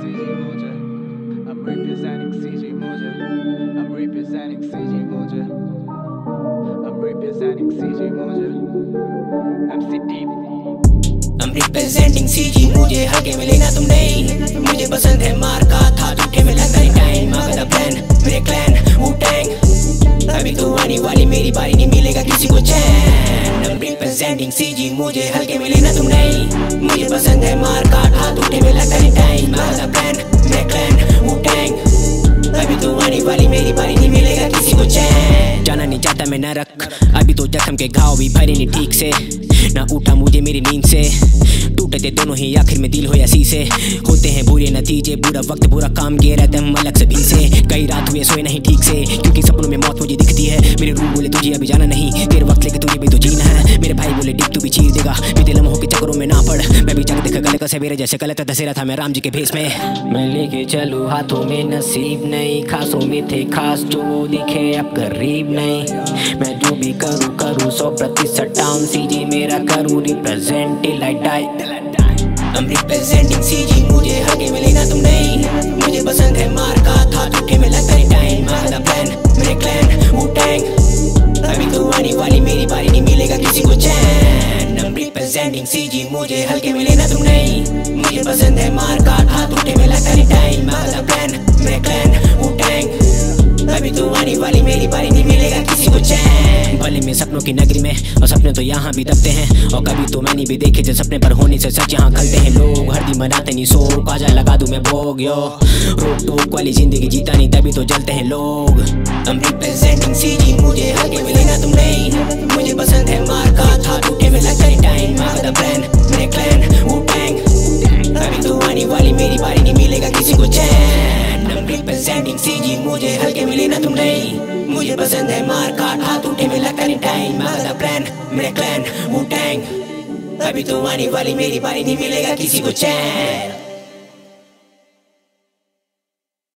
CG Moja. I'm representing CG Moja. I'm representing CG Moja. I'm representing CG Moja. MC Deep. I'm representing CG मुझे हल्के में लेना तुम नहीं मुझे पसंद है मार का था झूठे में लगता है टाइम मगर प्लान मेरे क्लैन वो टैंग अभी तो आने वाली मेरी बारी नहीं मिलेगा किसी को चैन I'm representing CG मुझे हल्के में लेना तुम नहीं मुझे पसंद है मार का था झूठे में आने वाली मेरी बारी नहीं मिलेगा किसी को चैन जाना नहीं चाहता मैं नरक अभी तो जख्म के घाव भी भरे नहीं ठीक से ना उठा मुझे मेरी नींद से टूटते दोनों ही आखिर में दिल हो या शीशे होते हैं बुरे नतीजे बुरा वक्त बुरा काम किए रहते हम अलग से भी से कई रात हुए सोए नहीं ठीक से क्योंकि सपनों में मौत मुझे दिखती है मेरे रूम बोले तुझे अभी जाना नहीं देगा बीते लम्हों के चक्करों में ना पड़। मैं भी जग देखा गले का सवेरे जैसे गलत दसेरा था मैं राम जी के भेष में। मैं लेके चलू, हाथों में नसीब नहीं, खासों में थे खास, जो दिखे अब गरीब नहीं। मैं जो भी करूँ करूँ सौ प्रतिशत टाउन सीजी मेरा करूँ represent till I die I'm representing CG, मुझे आगे में लेना तुम नहीं। मुझे पसंद Representing CG मुझे हल्के में लेना तुम नहीं मुझे पसंद है मार का था झूठे में लगता है टाइम मार प्लान मेरे क्लैन वो टैंग अभी तो आने वाली मेरी बारी नहीं मिलेगा किसी को चैन भले में सपनों की नगरी में और सपने तो यहाँ भी दबते हैं। और कभी तो मैंने भी देखे थे सपने पर होने से सच यहाँ खलते हैं। लोग हर दिन मनाते नहीं सो काजा लगा दूँ मैं भोग यो। रोक टोक वाली ज़िंदगी जीता नहीं तभी तो जलते हैं लोग। I'm representing CG मेरी बारी नहीं मिलेगा किसी को चैन मुझे हल्के मिले ना तुम नहीं. मुझे पसंद है मार काट हाथ उठे में लगता नहीं टाइम मेरा प्लान मेरा क्लैन वो टैंग अभी तो आने वाली मेरी बारी नहीं मिलेगा किसी को चैन